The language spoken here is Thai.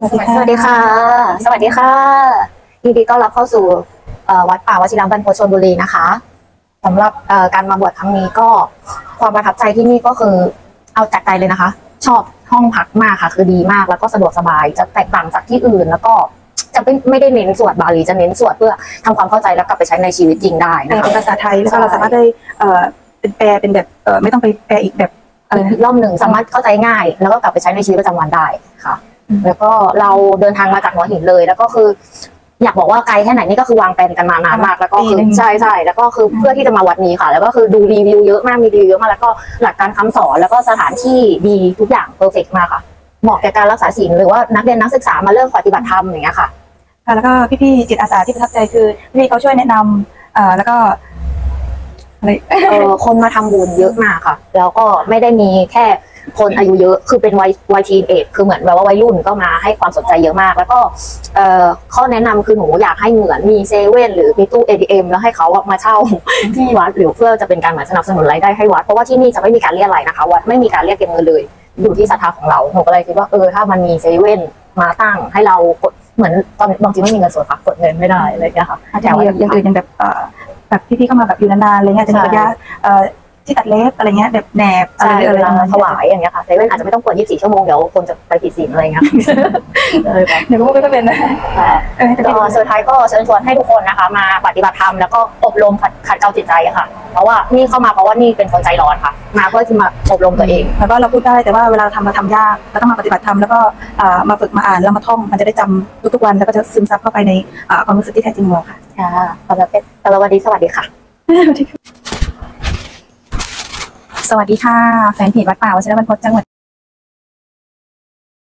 สวัสดีสวัสดีค่ะ สวัสดีค่ะยินดีต้อนรับเข้าสู่เอ่อวัดป่าวชิรามบรรพตชลบุรีนะคะสำหรับเอ่อการมาบวชครั้งนี้ก็ความประทับใจที่นี่ก็คือเอาจากใจเลยนะคะ ชอบห้องพักมากค่ะ คือดีมากแล้วก็สะดวกสบายจะแตกต่างจากที่อื่น แล้วก็จะไม่ไม่ได้เน้นสวดบาลีจะเน้นสวดเพื่อทำความเข้าใจแล้วกลับไปใช้ในชีวิตจริงได้แปลนะเป็นคะภาษาไทยแล้วก็เราสามารถได้เอ่อเป็นแปลเป็นแบบเอ่อไม่ต้องไปแปลอีกแบบอะไรนะอีกรอบหนึ่งสามารถเข้าใจง่าย แล้วก็กลับไปใช้ในชีวิตประจำวันได้ค่ะอืม แล้วก็เราเดินทางมาจากหัวหินเลย แล้วก็คือ อยากบอกว่าไกลแค่ไหนนี่ก็คือวางแผนกันมานานมาก แล้วก็คือใช่ใช่แล้วก็คือเพื่อที่จะมาวัดนี้ค่ะ แล้วก็คือดูรีวิวเยอะมากมีรีวิวเยอะมากแล้วก็หลักการคำสอนแล้วก็สถานที่ดีทุกอย่างเพอร์เฟกมากค่ะ เหมาะแก่การรักษาศีลหรือว่านักเรียนนักศึกษามาเริ่มปฏิบัติธรรมอย่างเงี้ยค่ะค่ะแล้วก็พี่ๆจิตอาสาที่ประทับใจคือพี่เขาช่วยแนะนำเอ่อแล้วก็อะไรเออคนมาทำบุญเยอะมากค่ะ แล้วก็ไม่ได้มีแค่ คนอายุเยอะคือเป็นวัยวัยทีนเอจคือเหมือนแบบว่าวัยรุ่นก็มาให้ความสนใจเยอะมาก แล้วก็เอ่อข้อแนะนำคือหนูอยากให้เหมือนมีเซเว่นหรือมีตู้ ATM แล้วให้เขาอะมาเช่าที่วัดหรือเพื่อจะเป็นการเหมือนสนับสนุนรายได้ให้วัดเพราะว่าที่นี่จะไม่มีการเรียกอะไรนะคะวัดไม่มีการเรียกเก็บเงินเลย อยู่ที่ศรัทธาของเราหนูก็เลยคิดว่าเออถ้ามันมีเซเว่นมาตั้งให้เรากดเหมือนตอนบางทีไม่มีเงินสดค่ะกดเงินไม่ได้อะไรอย่างเงี้ยค่ะอาจจะมีอย่างอื่นอย่างแบบเอ่อแบบพี่ๆเข้ามาแบบอยู่นานๆอะไรเงี้ยอาจจะมีระยะเอ่อ ที่ตัดเล็บอะไรเงี้ยแบบแหนบอะไรใช่อะไรเวลาประมาณถวายอย่างเงี้ยค่ะเซเว่นอาจจะไม่ต้องเปิด24 ชั่วโมงเดี๋ยวคนจะไปผิดศีลอะไรเงี้ยเออเดี๋ยวก็ไม่เป็นนะเออแต่ก็พี่สุดท้ายก็เชิญชวนให้ทุกคนนะคะ มาปฏิบัติธรรมแล้วก็อบรมขัดขัดเกลาจิตใจอะค่ะ เพราะว่านี่เข้ามาเพราะว่านี่เป็นคนใจร้อนค่ะ มาเพื่อที่มาอบรมตัวเองแล้วก็เราพูดได้แต่ว่าเวลาทำเราทำยากเราต้องมาปฏิบัติธรรมแล้วก็อ่ามาฝึกมาอ่านแล้วมาท่องมันจะได้จำทุกๆวันแล้วก็จะซึมซับเข้าไปในอ่าความรู้สึกที่แท้จริงของเราค่ะค่ะสำหรับเป็นสำหรับวันนี้สวัสดีค่ะ สวัสดีค่ะ แฟนเพจวัดป่าวัชรบรรพตจังหวัด